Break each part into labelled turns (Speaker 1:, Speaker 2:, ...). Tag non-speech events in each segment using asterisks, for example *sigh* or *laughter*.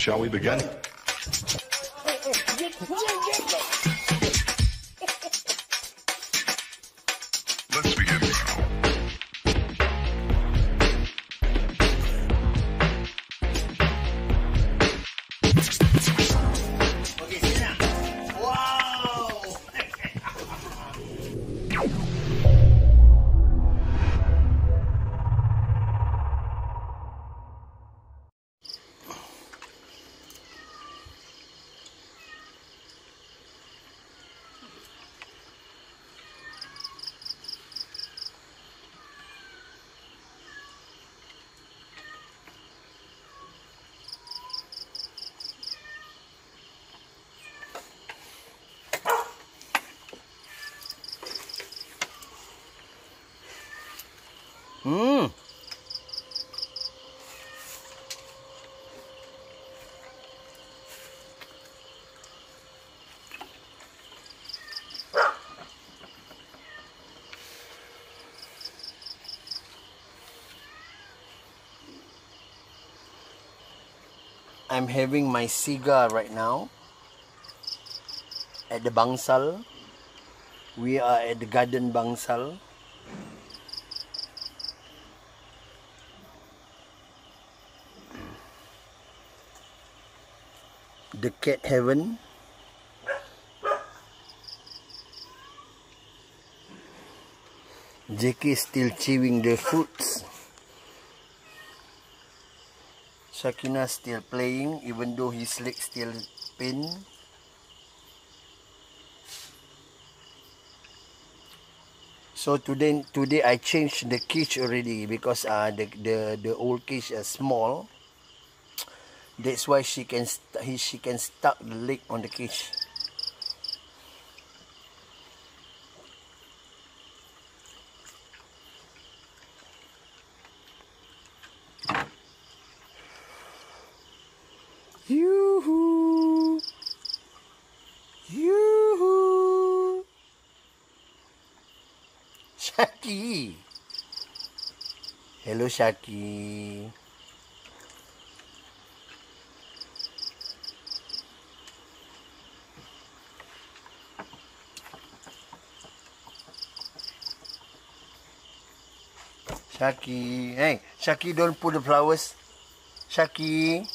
Speaker 1: Shall we begin?
Speaker 2: Hmm. I'm having my cigar right now at the Bangsal. We are at the Garden Bangsal. The cat heaven. JK still chewing the fruits. Shakina still playing even though his leg still pain. So today today I changed the cage already because uh the the the old cage is small. That's why she can he, she can stuck the leg on the cage. Yoo-hoo! Yoo-hoo! Shaki! Hello, Shaki. Shaki. Hey, Shaki, don't put the flowers. Shaki.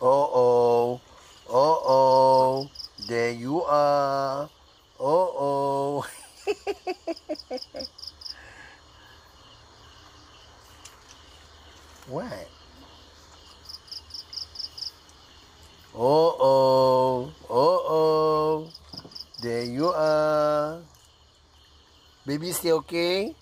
Speaker 2: Oh oh. Oh oh. There you are. Oh oh. *laughs* what? Oh oh. Oh oh. There you are. Baby still okay?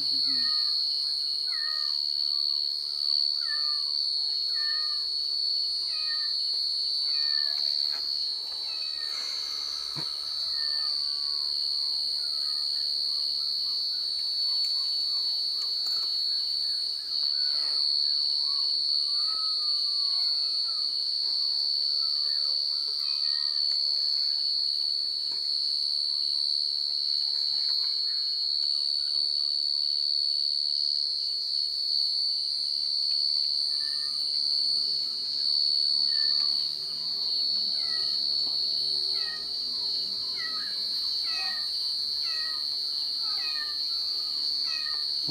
Speaker 2: Mm-hmm.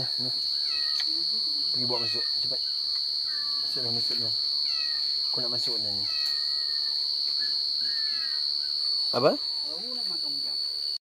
Speaker 2: Nah, nah. Pergi bawa masuk. Cepat. Masuklah, masuklah. Aku nak masuk ni. Apa?